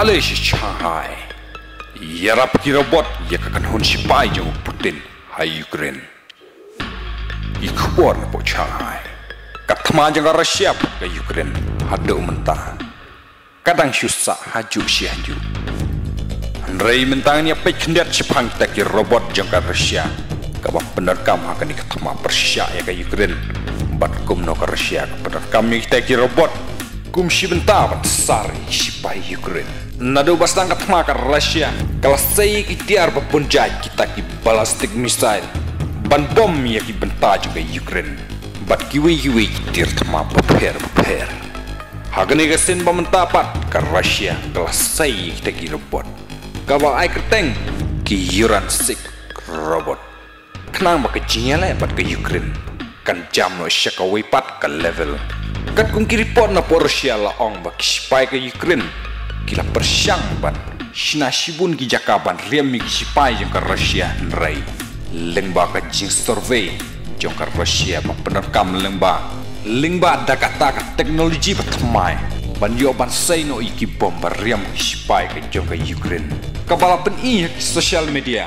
ale shi Shanghai. Yarap ki robot ya kakan hun si pai jong Putin hai Ukraine. Ikhbor na po Shanghai. Katma jang ka Russia po ka Ukraine hado mentah. Kadang susah haju si haju. Rai mentang ni apa kendat si pang ki robot jang ka Russia. Kabah penerkam akan ikatma Persia ya ka Ukraine. Bat kum no ka Russia ka penerkam ni ki robot kum si bentar sari si pai Ukraine. Nado bastang katma ka Russia. Kalau saya ki tiar jai kita ki ballistic missile. Ban bom ya ki bentar juga Ukraine. Bat kiwi kiwi ki tir tama paper paper. Hagani ka sin pamentapat ka Russia. Kalau saya kita ki robot. Kawa ai kerteng ki sik robot. Kenang ba ka jinyala bat ka Ukraine. Kan jam no syaka wipat ka level. Kat kung kiripot na por Russia la ong ba kispay ka Ukraine. Kila persyang ban. Shina shibun ki jakaban riam mi kispay jeng ka Russia nrai. Lengba ka jing survey jong ka Russia ba penerkam lengba. Lengba da kata ka teknologi ba tmai. Ban yo ban say no iki bom ba riam kispay ka jong ka Ukraine. Kabala pen i social media.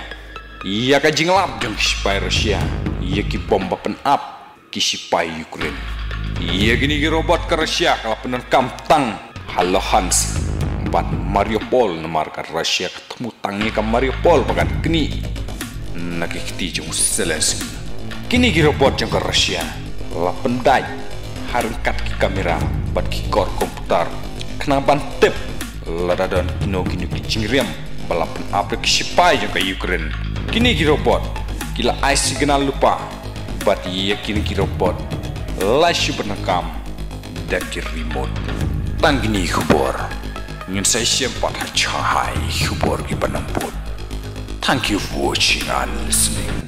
Ia ka jinglap jong kispay Russia. Ia ki bom ba pen up kispay Ukraine. Ia gini ki robot ke Rusia kalau penerkam tang halo Hans bat Mariupol ke Rusia ketemu tangi ke Mariupol bagan kini nak kiti jong seles kini ki robot jong ke Rusia. La pendai harangkat ki kamera bat ki kor komputer. Kenapa tip lada dan kino kini ki jingriam balapan aplik sipai jong ke Ukraine. Kini ki robot kila ai signal lupa bat iya kini ki robot lashi penekam dari remote. Tanggini hubor ingin saya sempat cahai hubor di penamput thank you for watching and listening